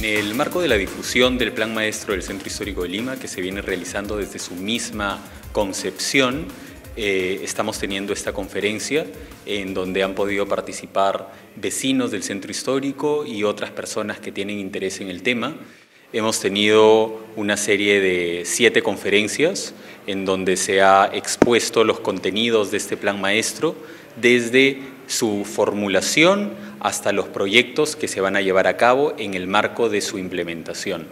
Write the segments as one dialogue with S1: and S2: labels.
S1: En el marco de la difusión del Plan Maestro del Centro Histórico de Lima, que se viene realizando desde su misma concepción, eh, estamos teniendo esta conferencia en donde han podido participar vecinos del centro histórico y otras personas que tienen interés en el tema. Hemos tenido una serie de siete conferencias en donde se ha expuesto los contenidos de este plan maestro desde su formulación hasta los proyectos que se van a llevar a cabo en el marco de su implementación.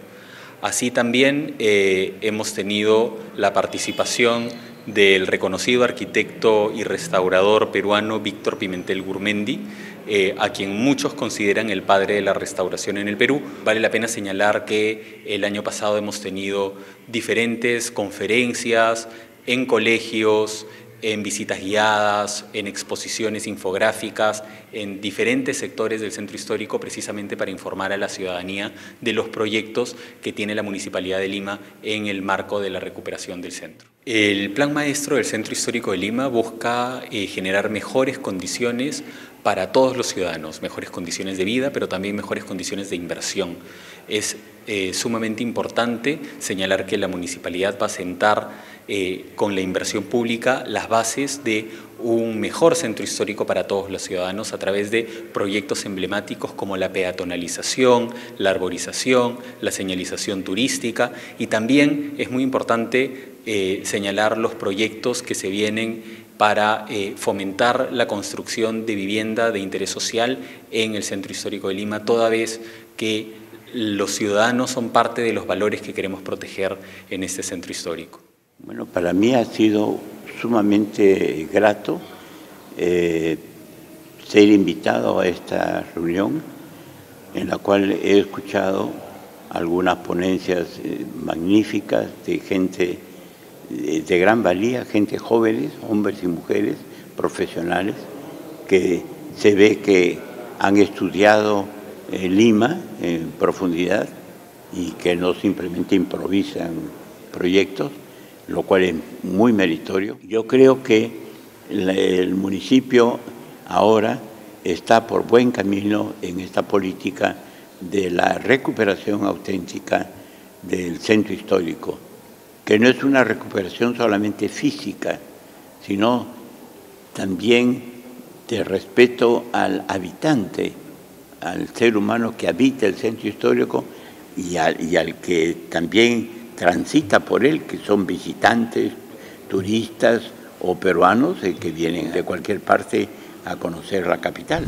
S1: Así también eh, hemos tenido la participación del reconocido arquitecto y restaurador peruano Víctor Pimentel Gurmendi, eh, a quien muchos consideran el padre de la restauración en el Perú. Vale la pena señalar que el año pasado hemos tenido diferentes conferencias en colegios, en visitas guiadas, en exposiciones infográficas, en diferentes sectores del centro histórico, precisamente para informar a la ciudadanía de los proyectos que tiene la Municipalidad de Lima en el marco de la recuperación del centro. El plan maestro del Centro Histórico de Lima busca eh, generar mejores condiciones para todos los ciudadanos, mejores condiciones de vida, pero también mejores condiciones de inversión. Es eh, sumamente importante señalar que la municipalidad va a sentar eh, con la inversión pública las bases de un mejor centro histórico para todos los ciudadanos a través de proyectos emblemáticos como la peatonalización, la arborización, la señalización turística y también es muy importante eh, señalar los proyectos que se vienen para eh, fomentar la construcción de vivienda de interés social en el centro histórico de Lima, toda vez que los ciudadanos son parte de los valores que queremos proteger en este centro histórico.
S2: Bueno, para mí ha sido sumamente grato eh, ser invitado a esta reunión en la cual he escuchado algunas ponencias eh, magníficas de gente de gran valía, gente jóvenes, hombres y mujeres, profesionales, que se ve que han estudiado Lima en profundidad y que no simplemente improvisan proyectos, lo cual es muy meritorio. Yo creo que el municipio ahora está por buen camino en esta política de la recuperación auténtica del centro histórico que no es una recuperación solamente física, sino también de respeto al habitante, al ser humano que habita el centro histórico y al, que también transita por él, que son visitantes, turistas o peruanos que vienen de cualquier parte a conocer la capital.